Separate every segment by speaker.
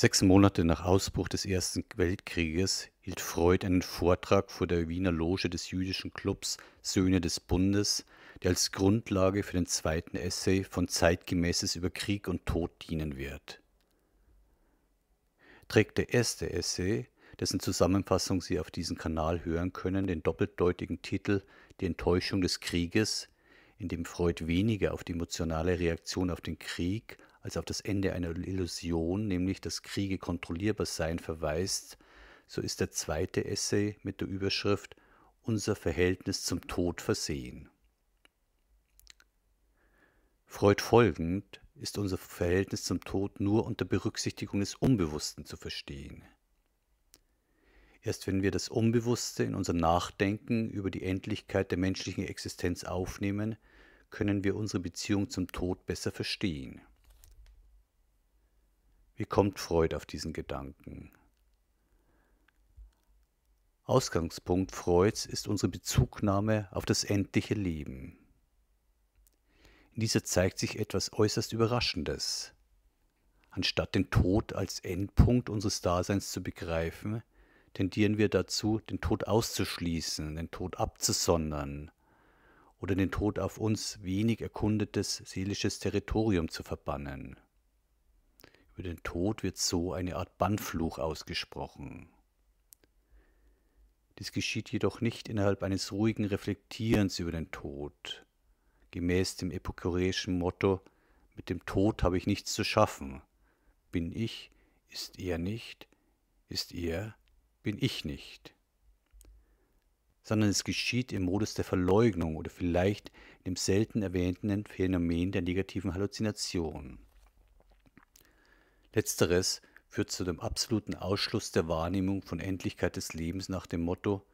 Speaker 1: Sechs Monate nach Ausbruch des Ersten Weltkrieges hielt Freud einen Vortrag vor der Wiener Loge des jüdischen Clubs Söhne des Bundes, der als Grundlage für den zweiten Essay von Zeitgemäßes über Krieg und Tod dienen wird. Trägt der erste Essay, dessen Zusammenfassung Sie auf diesem Kanal hören können, den doppeldeutigen Titel Die Enttäuschung des Krieges, in dem Freud weniger auf die emotionale Reaktion auf den Krieg als auf das Ende einer Illusion, nämlich dass Kriege kontrollierbar seien, verweist, so ist der zweite Essay mit der Überschrift Unser Verhältnis zum Tod versehen. Freud folgend ist unser Verhältnis zum Tod nur unter Berücksichtigung des Unbewussten zu verstehen. Erst wenn wir das Unbewusste in unser Nachdenken über die Endlichkeit der menschlichen Existenz aufnehmen, können wir unsere Beziehung zum Tod besser verstehen. Wie kommt Freud auf diesen Gedanken? Ausgangspunkt Freuds ist unsere Bezugnahme auf das endliche Leben. In dieser zeigt sich etwas äußerst Überraschendes. Anstatt den Tod als Endpunkt unseres Daseins zu begreifen, tendieren wir dazu, den Tod auszuschließen, den Tod abzusondern oder den Tod auf uns wenig erkundetes seelisches Territorium zu verbannen. Über den Tod wird so eine Art Bannfluch ausgesprochen. Dies geschieht jedoch nicht innerhalb eines ruhigen Reflektierens über den Tod, gemäß dem epikureischen Motto, mit dem Tod habe ich nichts zu schaffen. Bin ich, ist er nicht, ist er, bin ich nicht. Sondern es geschieht im Modus der Verleugnung oder vielleicht in dem selten erwähnten Phänomen der negativen Halluzination. Letzteres führt zu dem absoluten Ausschluss der Wahrnehmung von Endlichkeit des Lebens nach dem Motto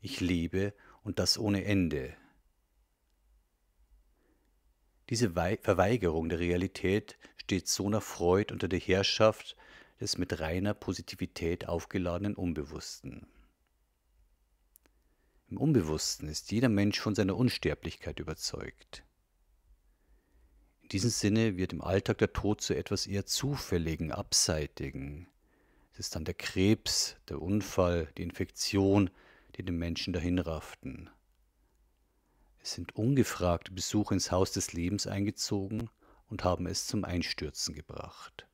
Speaker 1: Ich lebe und das ohne Ende. Diese Verweigerung der Realität steht so nach Freud unter der Herrschaft des mit reiner Positivität aufgeladenen Unbewussten. Im Unbewussten ist jeder Mensch von seiner Unsterblichkeit überzeugt. Diesem Sinne wird im Alltag der Tod zu etwas eher Zufälligen, Abseitigen. Es ist dann der Krebs, der Unfall, die Infektion, die den Menschen dahinrafften. Es sind ungefragte Besuche ins Haus des Lebens eingezogen und haben es zum Einstürzen gebracht.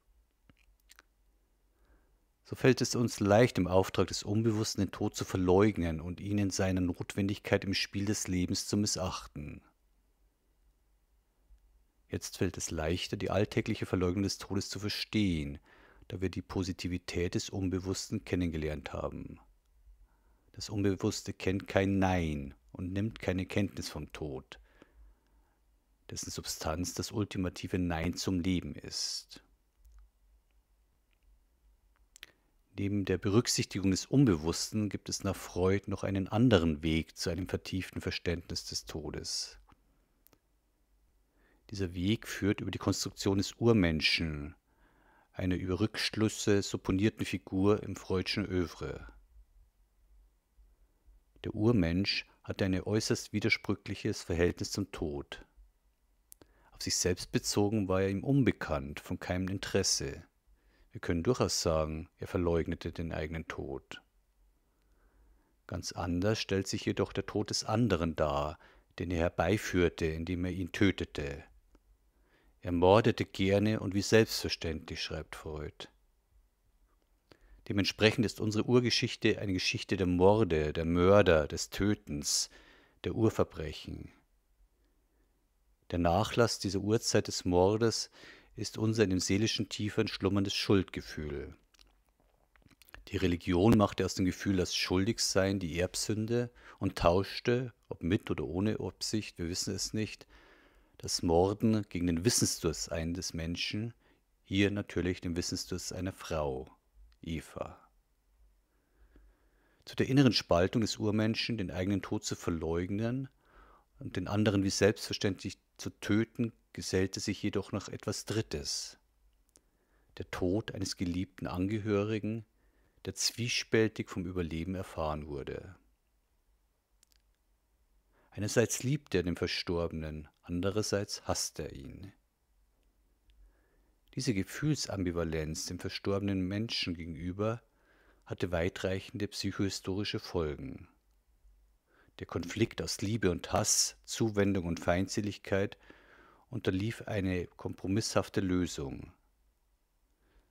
Speaker 1: So fällt es uns leicht im Auftrag des Unbewussten den Tod zu verleugnen und ihn in seiner Notwendigkeit im Spiel des Lebens zu missachten. Jetzt fällt es leichter, die alltägliche Verleugnung des Todes zu verstehen, da wir die Positivität des Unbewussten kennengelernt haben. Das Unbewusste kennt kein Nein und nimmt keine Kenntnis vom Tod, dessen Substanz das ultimative Nein zum Leben ist. Neben der Berücksichtigung des Unbewussten gibt es nach Freud noch einen anderen Weg zu einem vertieften Verständnis des Todes. Dieser Weg führt über die Konstruktion des Urmenschen, eine über Rückschlüsse supponierten Figur im Freudschen Övre. Der Urmensch hatte ein äußerst widersprüchliches Verhältnis zum Tod. Auf sich selbst bezogen war er ihm unbekannt, von keinem Interesse. Wir können durchaus sagen, er verleugnete den eigenen Tod. Ganz anders stellt sich jedoch der Tod des anderen dar, den er herbeiführte, indem er ihn tötete. Er mordete gerne und wie selbstverständlich, schreibt Freud. Dementsprechend ist unsere Urgeschichte eine Geschichte der Morde, der Mörder, des Tötens, der Urverbrechen. Der Nachlass dieser Urzeit des Mordes ist unser in den seelischen Tiefern schlummerndes Schuldgefühl. Die Religion machte aus dem Gefühl das Schuldigsein die Erbsünde und tauschte, ob mit oder ohne Absicht, wir wissen es nicht, das Morden gegen den Wissensdurst ein des Menschen, hier natürlich den Wissensdurst einer Frau, Eva. Zu der inneren Spaltung des Urmenschen, den eigenen Tod zu verleugnen und den anderen wie selbstverständlich zu töten, gesellte sich jedoch noch etwas Drittes. Der Tod eines geliebten Angehörigen, der zwiespältig vom Überleben erfahren wurde. Einerseits liebt er den Verstorbenen, andererseits hasst er ihn. Diese Gefühlsambivalenz dem verstorbenen Menschen gegenüber hatte weitreichende psychohistorische Folgen. Der Konflikt aus Liebe und Hass, Zuwendung und Feindseligkeit unterlief eine kompromisshafte Lösung.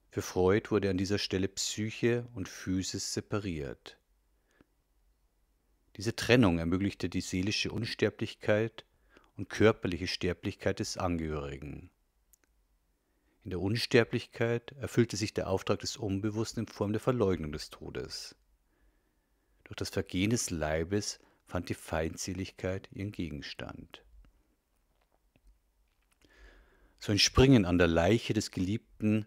Speaker 1: Für Freud wurde an dieser Stelle Psyche und Physis separiert. Diese Trennung ermöglichte die seelische Unsterblichkeit und körperliche Sterblichkeit des Angehörigen. In der Unsterblichkeit erfüllte sich der Auftrag des Unbewussten in Form der Verleugnung des Todes. Durch das Vergehen des Leibes fand die Feindseligkeit ihren Gegenstand. So entspringen an der Leiche des Geliebten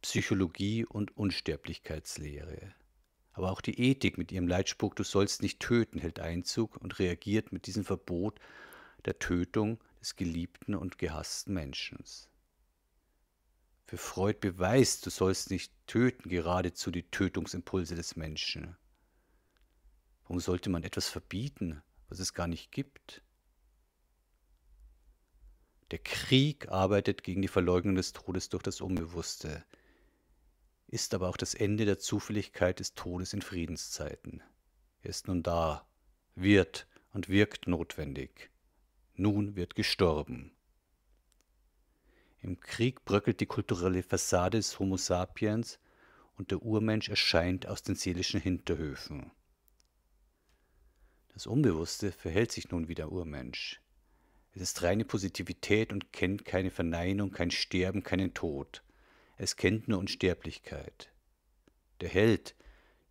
Speaker 1: Psychologie und Unsterblichkeitslehre. Aber auch die Ethik mit ihrem Leitspruch Du sollst nicht töten hält Einzug und reagiert mit diesem Verbot der Tötung des geliebten und gehassten Menschen. Für Freud beweist, du sollst nicht töten, geradezu die Tötungsimpulse des Menschen. Warum sollte man etwas verbieten, was es gar nicht gibt? Der Krieg arbeitet gegen die Verleugnung des Todes durch das Unbewusste, ist aber auch das Ende der Zufälligkeit des Todes in Friedenszeiten. Er ist nun da, wird und wirkt notwendig. Nun wird gestorben. Im Krieg bröckelt die kulturelle Fassade des Homo sapiens und der Urmensch erscheint aus den seelischen Hinterhöfen. Das Unbewusste verhält sich nun wie der Urmensch. Es ist reine Positivität und kennt keine Verneinung, kein Sterben, keinen Tod. Es kennt nur Unsterblichkeit. Der Held,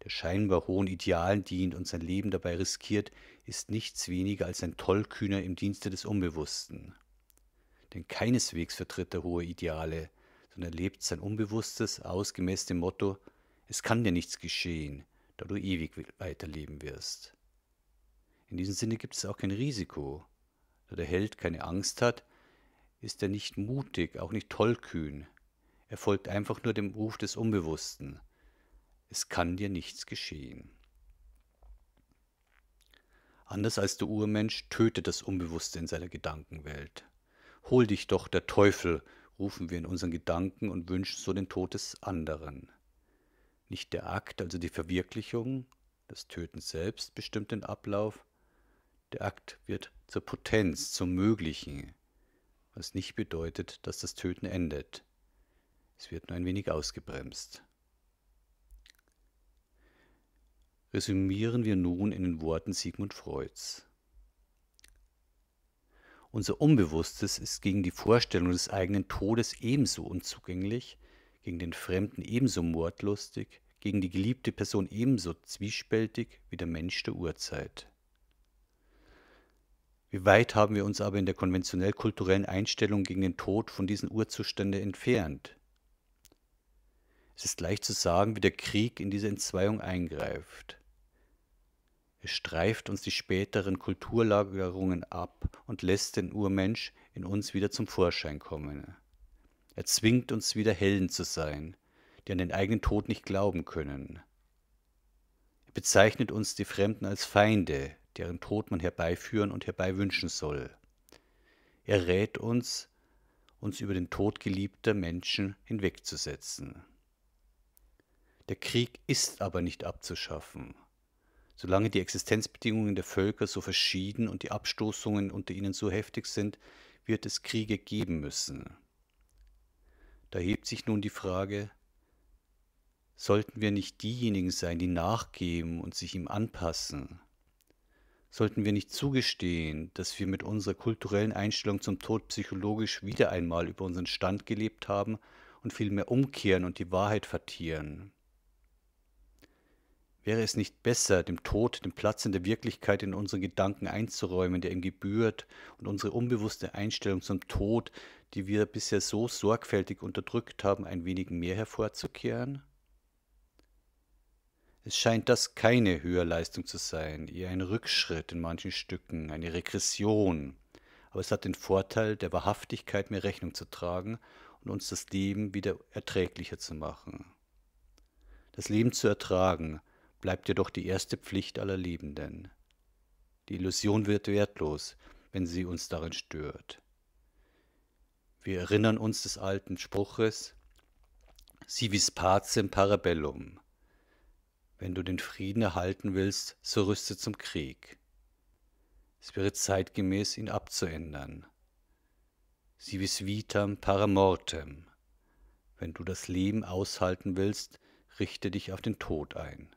Speaker 1: der scheinbar hohen Idealen dient und sein Leben dabei riskiert, ist nichts weniger als ein Tollkühner im Dienste des Unbewussten. Denn keineswegs vertritt er hohe Ideale, sondern lebt sein Unbewusstes aus gemäß dem Motto, es kann dir nichts geschehen, da du ewig weiterleben wirst. In diesem Sinne gibt es auch kein Risiko. Da der Held keine Angst hat, ist er nicht mutig, auch nicht tollkühn. Er folgt einfach nur dem Ruf des Unbewussten. Es kann dir nichts geschehen. Anders als der Urmensch tötet das Unbewusste in seiner Gedankenwelt. Hol dich doch der Teufel, rufen wir in unseren Gedanken und wünschen so den Tod des anderen. Nicht der Akt, also die Verwirklichung, das Töten selbst bestimmt den Ablauf, der Akt wird zur Potenz, zum Möglichen, was nicht bedeutet, dass das Töten endet. Es wird nur ein wenig ausgebremst. Resümieren wir nun in den Worten Sigmund Freuds. Unser Unbewusstes ist gegen die Vorstellung des eigenen Todes ebenso unzugänglich, gegen den Fremden ebenso mordlustig, gegen die geliebte Person ebenso zwiespältig wie der Mensch der Urzeit. Wie weit haben wir uns aber in der konventionell kulturellen Einstellung gegen den Tod von diesen Urzuständen entfernt? Es ist leicht zu sagen, wie der Krieg in diese Entzweiung eingreift. Es streift uns die späteren Kulturlagerungen ab und lässt den Urmensch in uns wieder zum Vorschein kommen. Er zwingt uns wieder Helden zu sein, die an den eigenen Tod nicht glauben können. Er bezeichnet uns die Fremden als Feinde, deren Tod man herbeiführen und herbeiwünschen soll. Er rät uns, uns über den Tod geliebter Menschen hinwegzusetzen. Der Krieg ist aber nicht abzuschaffen. Solange die Existenzbedingungen der Völker so verschieden und die Abstoßungen unter ihnen so heftig sind, wird es Kriege geben müssen. Da hebt sich nun die Frage, sollten wir nicht diejenigen sein, die nachgeben und sich ihm anpassen, sollten wir nicht zugestehen, dass wir mit unserer kulturellen Einstellung zum Tod psychologisch wieder einmal über unseren Stand gelebt haben und vielmehr umkehren und die Wahrheit vertieren? Wäre es nicht besser, dem Tod den Platz in der Wirklichkeit in unseren Gedanken einzuräumen, der ihm gebührt, und unsere unbewusste Einstellung zum Tod, die wir bisher so sorgfältig unterdrückt haben, ein wenig mehr hervorzukehren? Es scheint das keine Höherleistung zu sein, eher ein Rückschritt in manchen Stücken, eine Regression. Aber es hat den Vorteil, der Wahrhaftigkeit mehr Rechnung zu tragen und uns das Leben wieder erträglicher zu machen. Das Leben zu ertragen bleibt jedoch die erste Pflicht aller Lebenden. Die Illusion wird wertlos, wenn sie uns darin stört. Wir erinnern uns des alten Spruches, si vis pacem parabellum. Wenn du den Frieden erhalten willst, so rüste zum Krieg. Es wäre zeitgemäß, ihn abzuändern. Si vis vitam paramortem. Wenn du das Leben aushalten willst, richte dich auf den Tod ein.